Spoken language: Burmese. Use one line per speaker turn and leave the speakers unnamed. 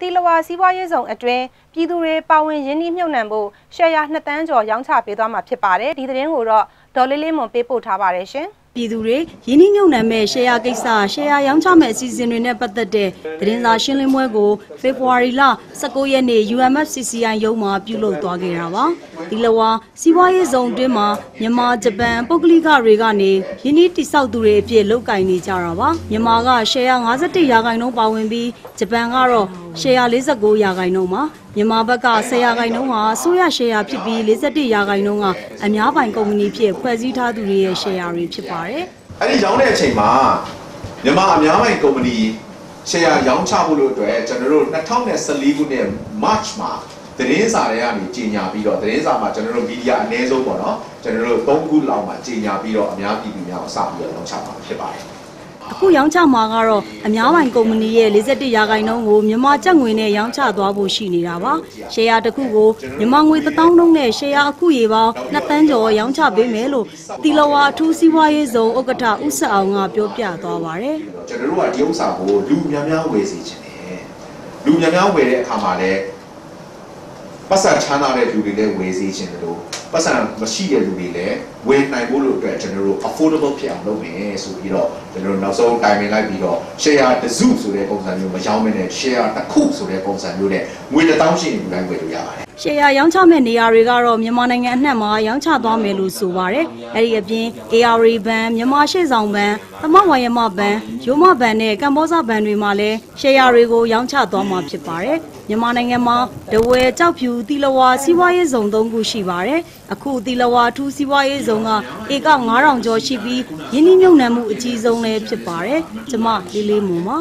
တီလဝါစီးပွားရေးဆောင်အတွင်းပြည်သူတွေပါဝင်ရင်းနှီးမြှုပ်နှံဖို့ရှယ်ယာ2တန်းကျော်ရောင်းချပေးသွားမှာဖြစ်ပါတယ်ဒီသတင်းကိုတော့ဒေါ်လေးလေးမွန်ပေးပို့ထားပါတယ်ရှင်
ပြည်သူတွေရင်းနှီးမြှုပ်နှံမဲ့ရှယ်ယာကိစ္စရှယ်ယာရောင်းချမဲ့အစီအစဉ်တွေနဲ့ပတ်သက်တဲ့သတင်းစာရှင်းလင်းပွဲကိုဖေဖော်ဝါရီလ19ရက်နေ့ UMFCCI ရုံးမှာပြုလုပ်သွားခဲ့တာပါဒီလဝါစီးပွားရေးဇုံအတွင်းမှာမြန်မာဂျပန်ပုဂ္ဂလိကတွေကနေရင်းနှီးတိစောက်သူတွေအဖြစ်လုပ်ကင်နေကြတာပါမြန်မာကရှယ်ယာ51ရာခိုင်နှုန်းပါဝင်ပြီးဂျပန်ကတော့ရှယ်ယာ49ရာခိုင်နှုန်းပါ မြန်မာဘက်က10ရာခိုင်နှုန်းဟာအစိုးရရှယ်ယာဖြစ်ပြီး41ရာခိုင်နှုန်းကအများပိုင်ကုမ္ပဏီဖြစ်ဖွဲ့စည်းထားသူတွေရဲ့ရှယ်ယာတွေဖြစ်ပါတယ်
အဲ့ဒီရောင်းတဲ့အချိန်မှာမြန်မာအများပိုင်ကုမ္ပဏီရှယ်ယာရောင်းချဖို့လို့အတွက်ကျွန်တော်တို့2014ခုနှစ် March မှာသတင်းစာတွေကနေကြေညာပြီးတော့သတင်းစာမှာကျွန်တော်တို့မီဒီယာအနည်းဆုံးပေါ့နော်ကျွန်တော်တို့3ခုလောက်မှာကြေညာပြီးတော့အများပြည်သူများကိုစပြီးတော့ရောင်းချမှာဖြစ်ပါတယ်
အခုရောင်းချမှာကတော့အများပိုင်ကုမ္ပဏီရဲ့41ရာခိုင်နှုန်းကိုမြန်မာကျပ်ငွေနဲ့ရောင်းချသွားဖို့ရှိနေတာပါ။ရှယ်ယာတစ်ခုကိုမြန်မာငွေ1000နှုန်းနဲ့ရှယ်ယာအခုရေပေါင်း2တန်းကျော်ရောင်းချပေးမယ်လို့တီလဝါအထူးစီးပွားရေးဇုံဥက္ကဋ္ဌဦးဆက်အောင်ကပြောပြသွားပါတယ်။
ကျွန်တော်တို့ကဒီဥစ္စာကိုလူများများဝယ်စီခြင်းတယ်လူများများဝယ်တဲ့အခါမှာလည်း ပတ်စံချမ်းသာတဲ့လူတွေလည်းဝယ်စီခြင်းတယ်လို့ပတ်စံမရှိတဲ့လူတွေလည်းဝယ်နိုင်ဖို့လို့အတွက်ကျွန်တော်တို့ affordable ဖြစ်အောင်လုပ်မယ်ဆိုပြီးတော့ကျွန်တော်တို့နောက်ဆုံးတိုင်ပင်လိုက်ပြီးတော့ share တစ်စုဆိုတဲ့ပုံစံမျိုးမရောင်းမနဲ့ share တစ်ခုဆိုတဲ့ပုံစံမျိုးနဲ့ငွေတစ်သောင်းရှိရင်လူတိုင်းဝယ်လို့ရပါတယ်
ရှယ်ယာရောင်းချမဲ့နေရာတွေကတော့မြန်မာနိုင်ငံအနှံ့မှာရောင်းချသွားမယ်လို့ဆိုပါတယ်။အဲဒီအပြင် AR ဘဏ်မြန်မာရှေ့ဆောင်ဘဏ်သမဝယမဘဏ်ရိုးမဘဏ်နဲ့ကမ္ဘောဇဘဏ်တွေမှာလည်းရှယ်ယာတွေကိုရောင်းချသွားမှာဖြစ်ပါတယ်။မြန်မာနိုင်ငံမှာဒဝဲကြောက်ဖြူတီလဝါစီးပွားရေးဇုံ၃ခုရှိပါတယ်။အခုတီလဝါထူးစီးပွားရေးဇုံကဧက9000ကျော်ရှိပြီးယင်းနှိမ့်မြုံနှံမှုအကြီးဆုံးလည်းဖြစ်ပါတယ်။ကျမလေးလေးမွန်ပါ